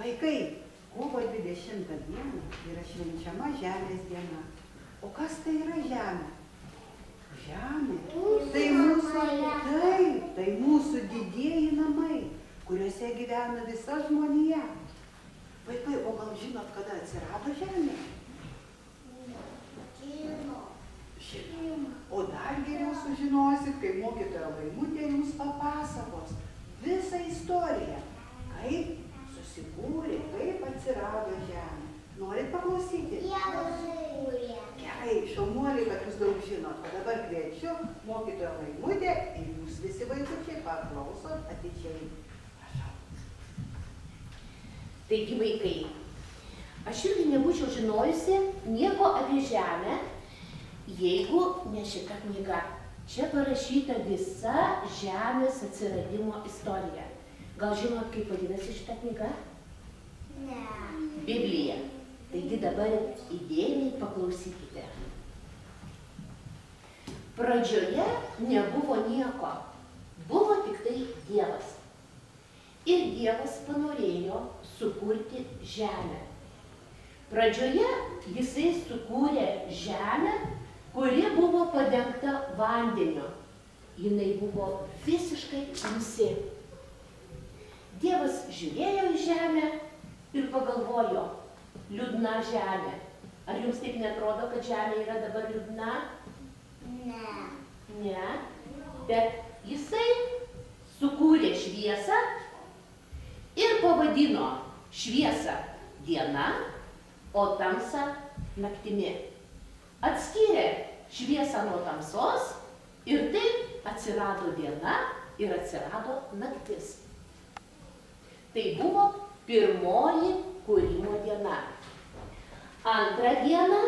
Vaikai, kovo 20 dieną yra švenčiama Žemės diena. O kas tai yra Žemė? Žemė. Tai mūsų, taip, tai mūsų didieji namai, kuriuose gyvena visa žmonija. Vaikai, o gal žinot, kada atsirado Žemė? Žinoma. O dar geriau sužinosit, kai mokytoja Laimutė jums papasakos visą istoriją, kaip susikūrė, kaip atsirado Žemė. Norit paklausyti? Gerai, šaunuoliai, kad jūs daug žinot. O dabar kviečiu mokytoją Laimutę ir jūs visi vaikučiai paklausot atidžiai. Taigi vaikai, aš irgi nebūčiau žinojusi nieko apie Žemę, jeigu ne šita knyga. Čia parašyta visa Žemės atsiradimo istorija. Gal žinot, kaip vadinasi šita knyga? Biblija. Taigi dabar įdėmiai paklausykite. Pradžioje nebuvo nieko, buvo tik tai Dievas. Ir Dievas panorėjo sukurti žemę. Pradžioje jisai sukūrė žemę, kuri buvo padengta vandeniu. Jinai buvo visiškai tamsi. Dievas žiūrėjo į žemę ir pagalvojo, liūdna žemė. Ar jums taip netrodo, kad žemė yra dabar liūdna? Ne. Bet jisai sukūrė šviesą ir pavadino šviesą diena, o tamsą naktimi. Atskyrė šviesą nuo tamsos ir taip atsirado diena ir atsirado naktis. Tai buvo pirmoji kūrimo diena. Antrą dieną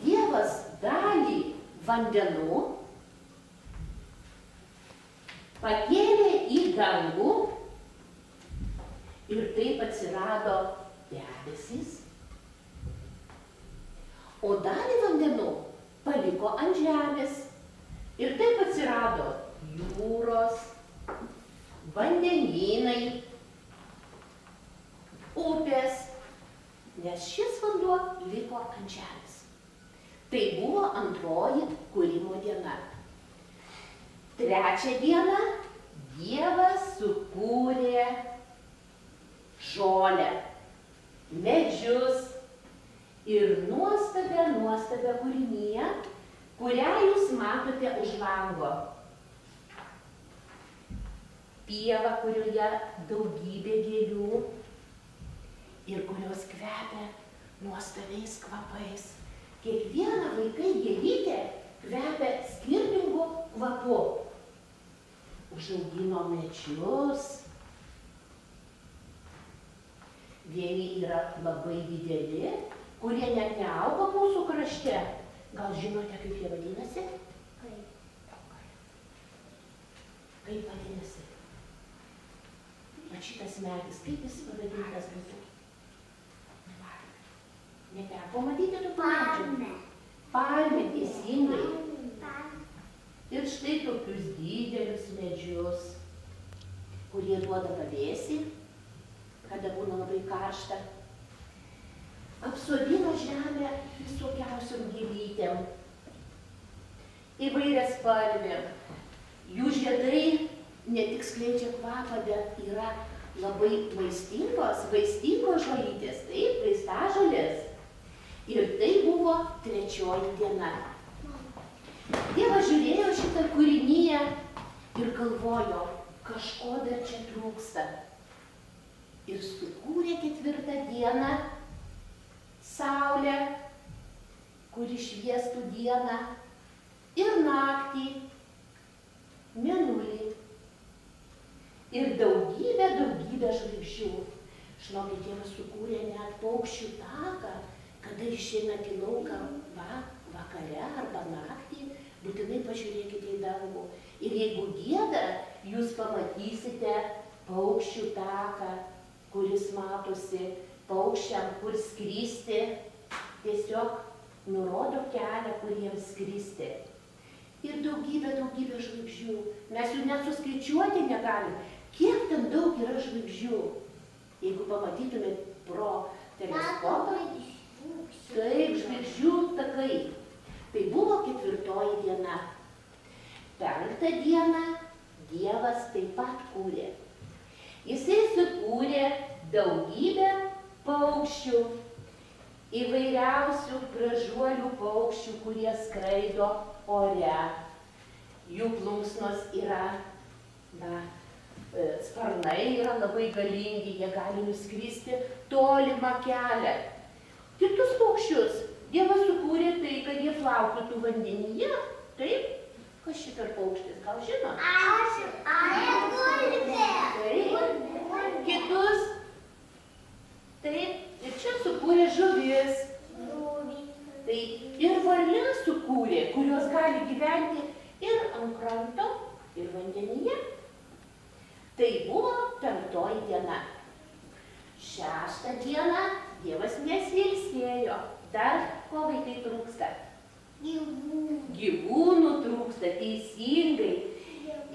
Dievas dalį vandenų pakėlė į dangų ir taip atsirado debesys. O dalį vandenų paliko ant žemės ir taip atsirado jūros, vandenynai, upės, nes šis vanduo liko ant žemės. Tai buvo antroji kūrimo diena. Trečią dieną Dievas sukūrė žolę, medžius ir nuostabę, nuostabę kūrinyje, kurią jūs matote už lango. Pieva, kurioje daugybė gėlių ir kurios kvepia nuostabiais kvapais. Kiekviena vaikai gėlytė kvepia skirtingu kvapu. Užaugino medžius. Vieni yra labai dideli, kurie net neauga mūsų krašte. Gal žinote, kaip jie vadinasi? Kaip vadinasi? Šitas medis, kaip jis pavadintas būtų? Neteko matyti tų medžių. Palmė, teisingai. Ir štai tokius didelius medžius, kurie duoda pavėsį, kada būna labai karšta. Apsodino žemę visokiausiom gėlytėm. Įvairias spalvė. Jų žiedai ne tik skleidžia kvapą, bet yra labai maistingos, vaistingos žolytės, taip, vaistažolės. Ir tai buvo trečioji diena. Dievas žiūrėjo šitą kūrinyje ir galvojo, kažko dar čia trūksta. Ir sukūrė ketvirtą dieną saulę, kuri šviestų dieną ir naktį, mėnulį ir daugybę, daugybę žvaigždžių. Žinokit, Dievas sukūrė net paukščių taką, kada išeinat į lauką va, vakare arba naktį, būtinai pažiūrėkite į dangų. Ir jeigu gėda, jūs pamatysite paukščių taką, kuris matosi paukščiam, kur skristi, tiesiog nurodo kelią, kur jiems skristi. Ir daugybė, daugybė žvaigždžių. Mes jų net suskaičiuoti negalim. Kiek ten daug yra žvaigždžių? Jeigu pamatytumėt pro teleskopą, taip žvaigždžių takai. Tai buvo ketvirtoji diena. Penktą dieną Dievas taip pat kūrė. Jisai sukūrė daugybę paukščių, įvairiausių gražuolių paukščių, kurie skraido ore. Jų plunksnos yra, na, sparnai yra labai galingi, jie gali nuskristi tolimą kelią. Kitus paukščius Dievas sukūrė tai, kad jie plauktų vandenyje. Taip? Kas šitą paukštis, gal žino? Aš, aš gulbė. Taip. Kitus. Taip. Ir čia sukūrė žuvis. Tai ir varlę sukūrė, kurios gali gyventi ir ant kranto, ir vandenyje. Tai buvo penktoji diena. Šeštą dieną Dievas nesilsėjo. Dar ko vaikai trūksta? Gyvūnų. Gyvūnų trūksta, teisingai.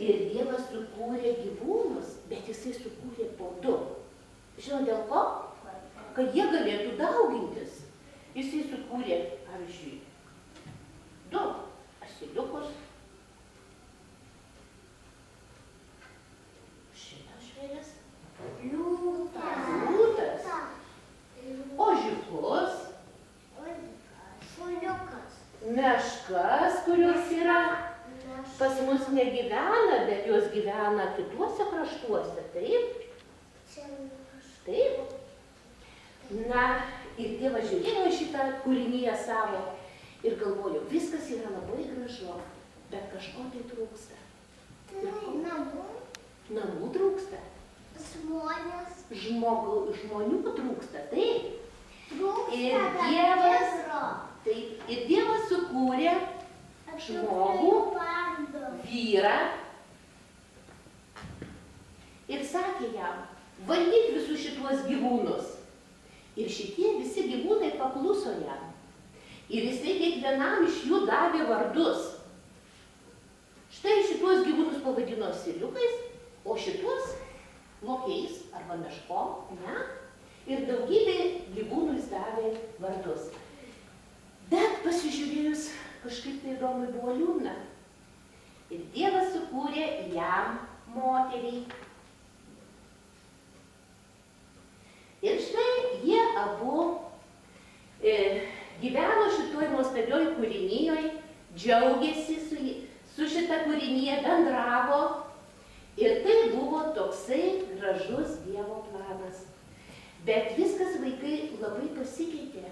Ir Dievas sukūrė gyvūnus, bet jisai sukūrė po du. Žinot dėl ko? Kad jie galėtų daugintis. Jisai sukūrė, pavyzdžiui, du asiliukus. Meškas, kurios yra pas mus negyvena, bet jos gyvena kituose kraštuose, taip? Taip. Na, ir Dievas žiūrėjo šitą kūrinyje savo ir galvojo, viskas yra labai gražu, bet kažko tai trūksta. Namų. Namų trūksta, Žmonės. žmogų, žmonių trūksta, taip. Trūksta Ir Dievas- tikro. Taip. Ir Dievas sukūrė žmogų. Vyrą ir sakė jam, valdyk visus šituos gyvūnus. Ir šitie visi gyvūnai pakluso jam. Ir jisai kiekvienam iš jų davė vardus. Štai šituos gyvūnus pavadino siliukais, o šituos lokiais arba meškom, ne? Ir daugybė gyvūnų jis davė vardus. Bet pasižiūrėjus, kažkaip tai įdomu buvo liūdna. Ir Dievas sukūrė jam moterį. Ir štai jie abu e, gyveno šitoj nuostabioj kūrinyjoj, džiaugėsi su, su šita kūrinyje, bendravo. Ir tai buvo toksai gražus Dievo planas. Bet viskas vaikai labai pasikeitė.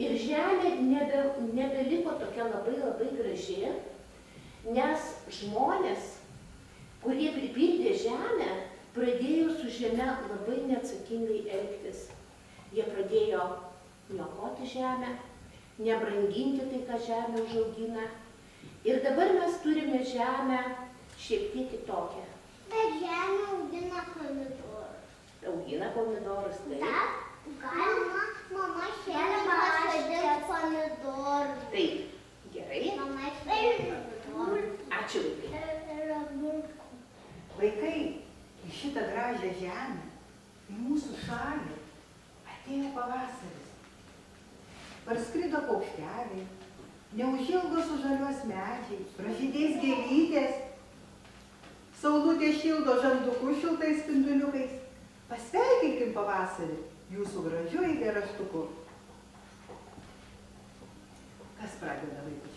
Ir žemė nebe, nebeliko tokia labai labai graži, nes žmonės, kurie pripildė žemę, pradėjo su žemė labai neatsakingai elgtis. Jie pradėjo niokoti žemę, nebranginti tai, ką žemė užaugina. Ir dabar mes turime žemę šiek tiek kitokią. Bet žemė augina pomidorus. Augina pomidorus, taip. Taip, galima, mama šiandien pasodins pomidorus. Taip, gerai. Mama šiandien pomidorus. Ačiū vaikai. Vaikai į šitą gražią žemę, į mūsų šalį atėjo pavasaris. Parskrido paukšteliai, neužilgo sužaliuos medžiai, pražydės gėlytės, saulutė šildo žandukų šiltais spinduliukais. Pasveikinkim pavasarį jūsų gražiu eilėraštuku. Kas pradeda vaikučiai?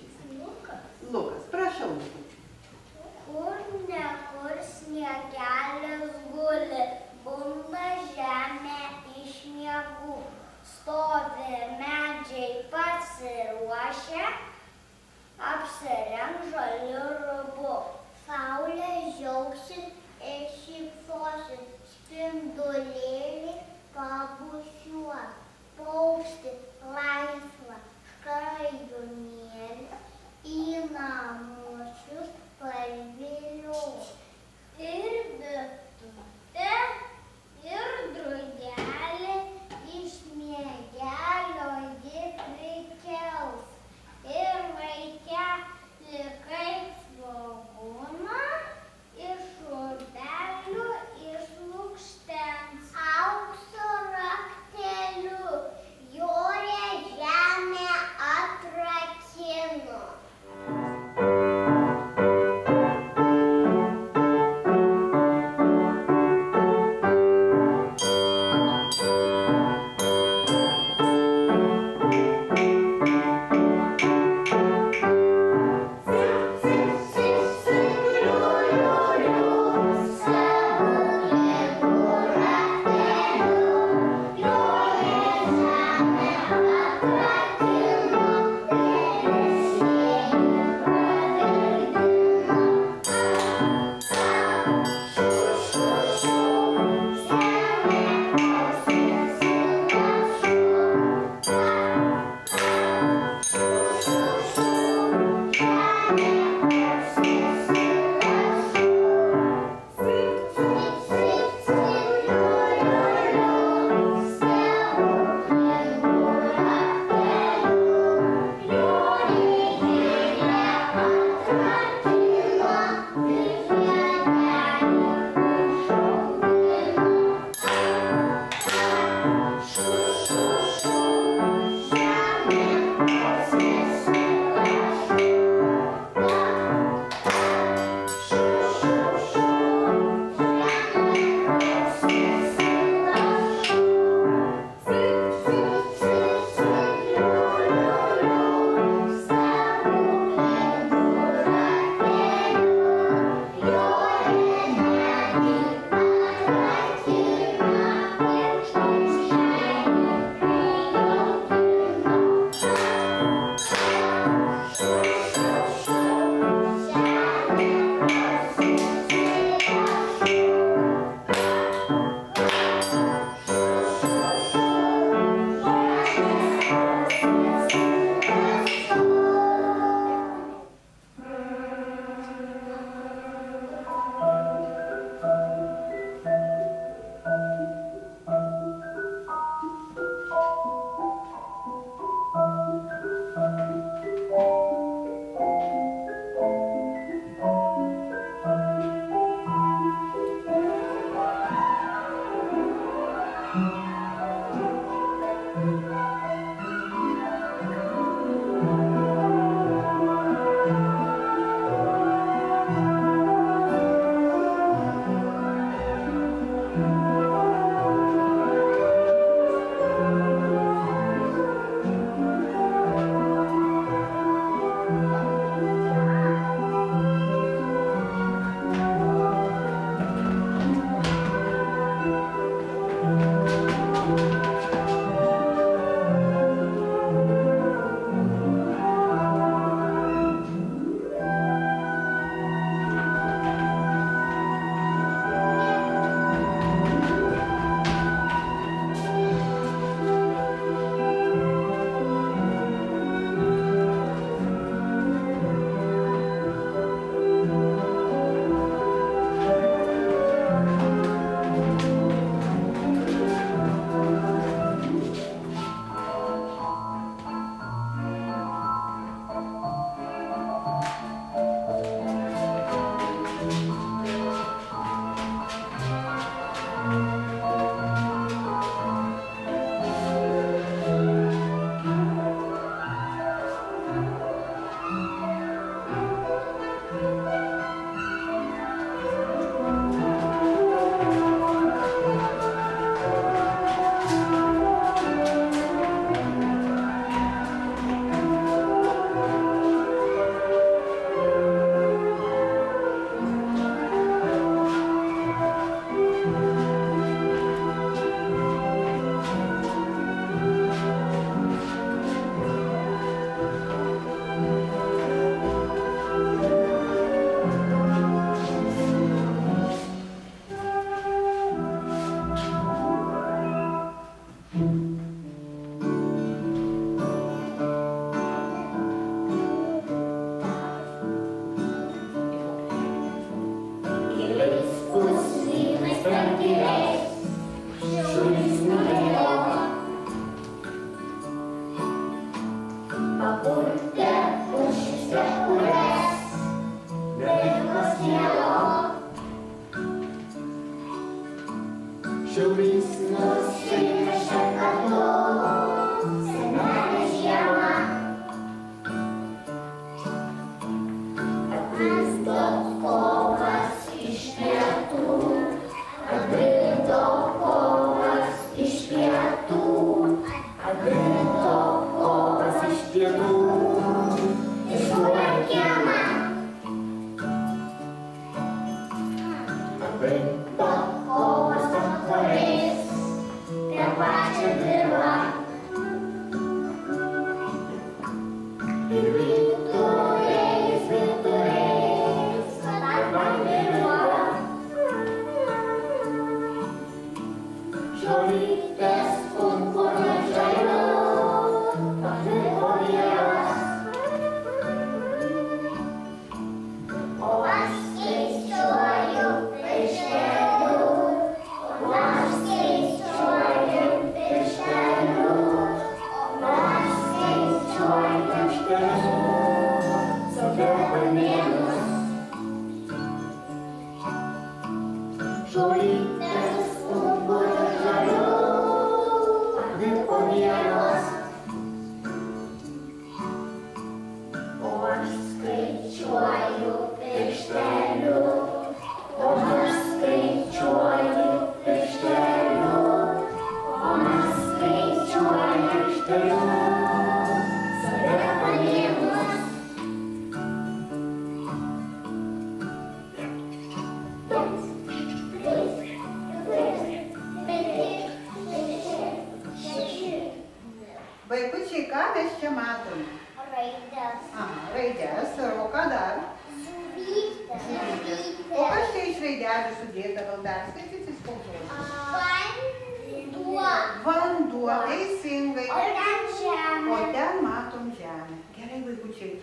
Gerai, vaikučiai.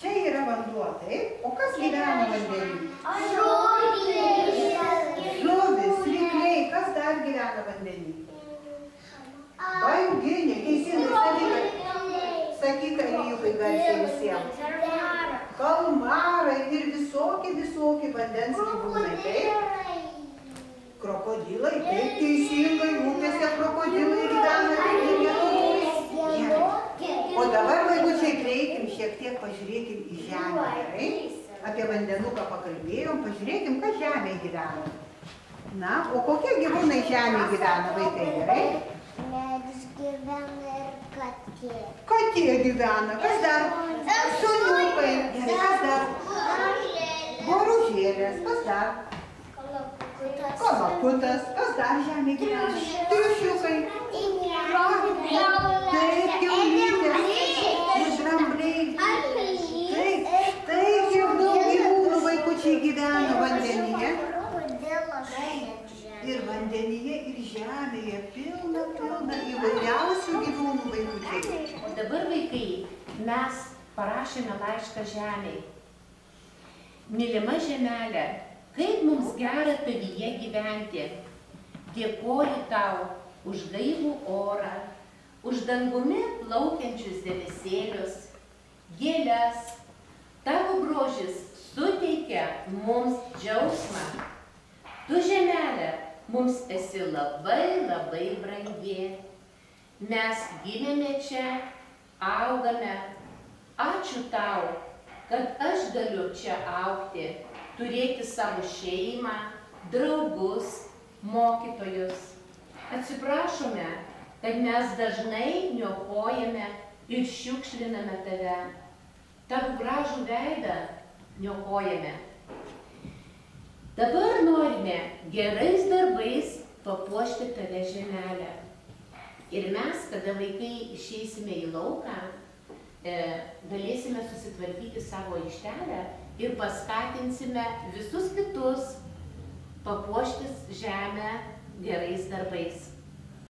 Čia yra vanduo, taip? O kas gyvena vandenyje? Žuvys. Žuvis, rykliai, kas dar gyvena vandenyje? Banginė, teisingai, sakyk, sakyk, alyjukai garsiai visiems. Kalmarai ir visokie, visokie vandens gyvūnai, taip? Krokodilai, taip, teisingai, upėse krokodilai gyvena. O dabar, vaikučiai, prieikim šiek tiek, pažiūrėkim į žemę, gerai? Apie vandenuką pakalbėjom, pažiūrėkim, kas žemėje gyvena. Na, o kokie gyvūnai žemėje gyvena, vaikai, gerai? Medis gyvena ir katė. Katė gyvena, kas dar? Šuniukai, gerai, kas dar? Boružėlės, kas dar? Kalakutas, kas dar žemėje gyvena? Triušiukai, ir vandenyje, ir žemėje pilna, pilna įvairiausių gyvūnų vaikučiai. O dabar vaikai, mes parašėme laišką žemiai. Mylima žemelė, kaip mums gera tavyje gyventi. Dėkoju tau už gaivų orą, už dangumi plaukiančius debesėlius, gėlės. Tavo grožis suteikia mums džiaugsmą. Tu žemelė, mums esi labai labai brangi. Mes gimėme čia, augame. Ačiū tau, kad aš galiu čia aukti, turėti savo šeimą, draugus, mokytojus. Atsiprašome, kad mes dažnai niokojame ir šiukšliname tave. Tavo gražų veidą niokojame. Dabar norime gerais darbais papuošti tave žemelę. Ir mes, kada vaikai išeisime į lauką, e, galėsime susitvarkyti savo aikštelę ir paskatinsime visus kitus papuoštis žemę gerais darbais.